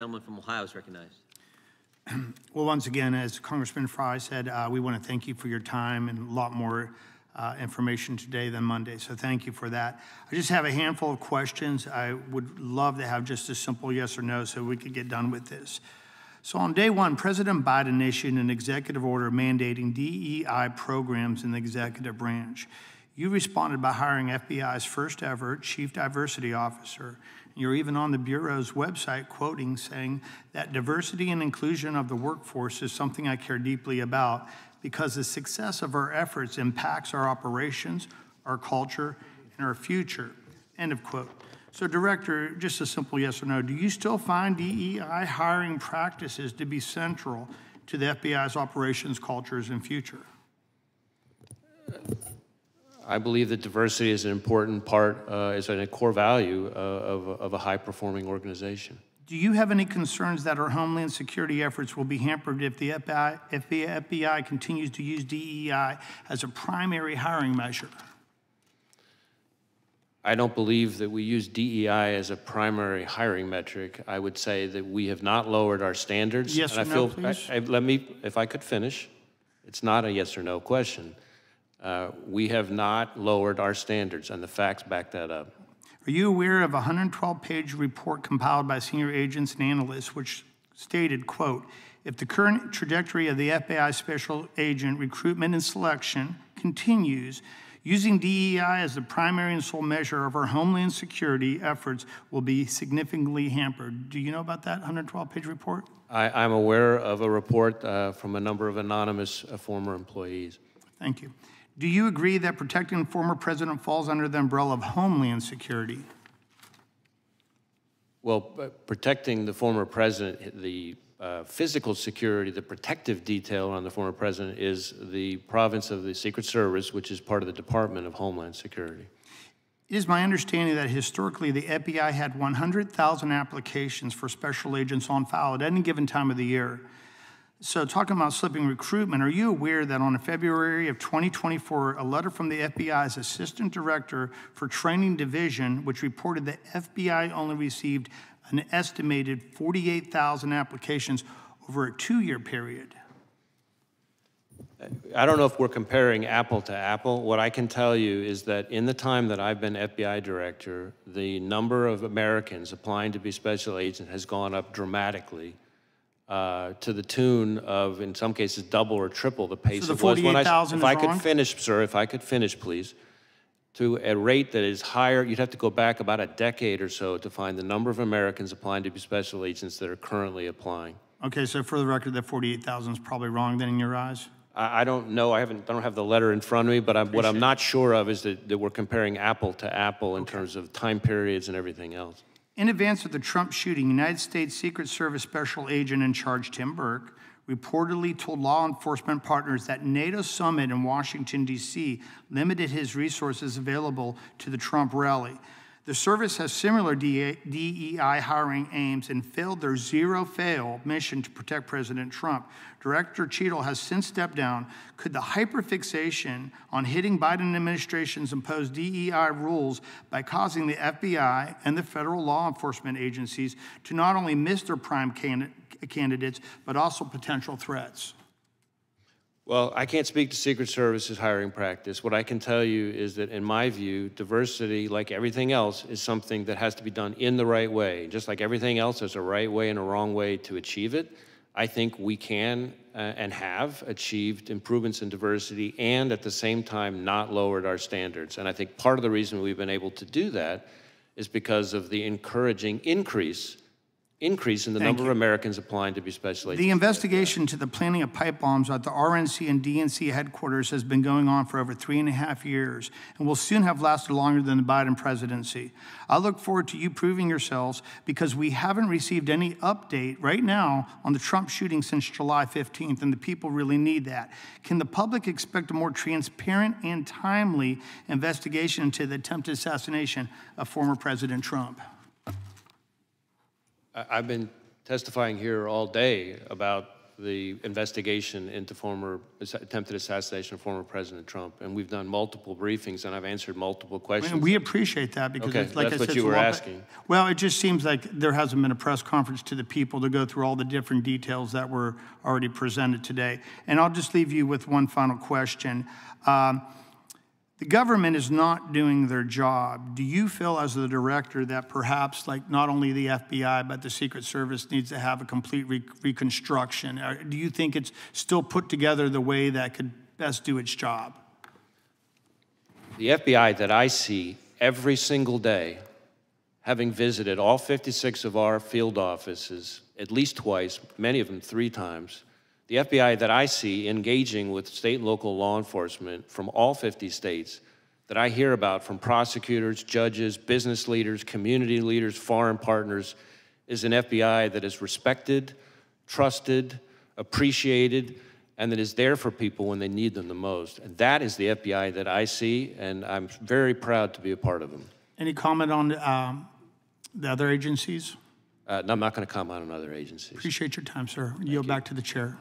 Gentleman from Ohio is recognized. Well, once again, as Congressman Fry said, uh, we want to thank you for your time and a lot more uh, information today than Monday, so thank you for that. I just have a handful of questions. I would love to have just a simple yes or no so we could get done with this. So on day one, President Biden issued an executive order mandating DEI programs in the executive branch. You responded by hiring FBI's first ever chief diversity officer. You're even on the Bureau's website quoting saying that diversity and inclusion of the workforce is something I care deeply about because the success of our efforts impacts our operations, our culture, and our future. End of quote. So, Director, just a simple yes or no. Do you still find DEI hiring practices to be central to the FBI's operations, cultures, and future? Uh, I believe that diversity is an important part, uh, is a core value uh, of, of a high-performing organization. Do you have any concerns that our homeland security efforts will be hampered if the FBI, if the FBI continues to use DEI as a primary hiring measure? I don't believe that we use DEI as a primary hiring metric. I would say that we have not lowered our standards. Yes and or I no, feel, I- please? I- Let me, if I could finish. It's not a yes or no question. Uh, We have not lowered our standards, and the facts back that up. Are you aware of a 112-page report compiled by senior agents and analysts which stated, quote, "If the current trajectory of the FBI special agent recruitment and selection continues, using DEI as the primary and sole measure of our homeland security efforts will be significantly hampered." Do you know about that 112-page report? I, I'm aware of a report uh, from a number of anonymous uh, former employees. Thank you. Do you agree that protecting the former president falls under the umbrella of homeland security? Well, protecting the former president, the uh, physical security, the protective detail on the former president is the province of the Secret Service, which is part of the Department of Homeland Security. It is my understanding that historically the FBI had 100,000 applications for special agents on file at any given time of the year. So, talking about slipping recruitment, are you aware that on February of 2024, a letter from the FBI's Assistant Director for Training Division, which reported that FBI only received an estimated 48,000 applications over a two year period? I don't know if we're comparing apple to apple. What I can tell you is that in the time that I've been FBI director, the number of Americans applying to be special agent has gone up dramatically uh, to the tune of, in some cases, double or triple the pace so the it was when I. If I could wrong? finish, sir, if I could finish, please. To a rate that is higher, you'd have to go back about a decade or so to find the number of Americans applying to be special agents that are currently applying. Okay, so for the record, that 48,000 is probably wrong then in your eyes? I, I don't know, I haven't, I don't have the letter in front of me, but I'm, what I'm not sure of is that, that we're comparing apple to apple in terms of time periods and everything else. In advance of the Trump shooting, United States Secret Service Special Agent in charge Tim Burke reportedly told law enforcement partners that NATO summit in Washington, D.C. limited his resources available to the Trump rally. The service has similar DEI hiring aims and failed their zero fail mission to protect President Trump. Director Cheatle has since stepped down. Could the hyperfixation on hitting Biden administration's imposed DEI rules by causing the FBI and the federal law enforcement agencies to not only miss their prime candid- candidates, but also potential threats? Well, I can't speak to Secret Service's hiring practice. What I can tell you is that, in my view, diversity, like everything else, is something that has to be done in the right way. Just like everything else, there's a right way and a wrong way to achieve it. I think we can uh, and have achieved improvements in diversity and at the same time not lowered our standards. And I think part of the reason we've been able to do that is because of the encouraging increase increase in the Thank number of Americans applying to be special agents. The investigation to the planting of pipe bombs at the RNC and DNC headquarters has been going on for over three and a half years and will soon have lasted longer than the Biden presidency. I look forward to you proving yourselves because we haven't received any update right now on the Trump shooting since July 15th, and the people really need that. Can the public expect a more transparent and timely investigation into the attempted assassination of former President Trump? I- I've been testifying here all day about the investigation into former, attempted assassination of former President Trump. And we've done multiple briefings, and I've answered multiple questions. And we appreciate that because, Okay, like I that's said. what you were lot- asking. Well, it just seems like there hasn't been a press conference to the people to go through all the different details that were already presented today. And I'll just leave you with one final question. Um, The government is not doing their job. Do you feel, as the director, that perhaps, like, not only the FBI, but the Secret Service needs to have a complete re- reconstruction? Or Do you think it's still put together the way that could best do its job? The FBI that I see every single day, having visited all 56 of our field offices at least twice, many of them three times, the FBI that I see engaging with state and local law enforcement from all 50 states, that I hear about from prosecutors, judges, business leaders, community leaders, foreign partners, is an FBI that is respected, trusted, appreciated, and that is there for people when they need them the most. And that is the FBI that I see, and I'm very proud to be a part of them. Any comment on um, the other agencies? Uh, and I'm not going to comment on other agencies. Appreciate your time, sir. Yield back to the chair.